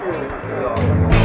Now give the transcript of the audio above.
是。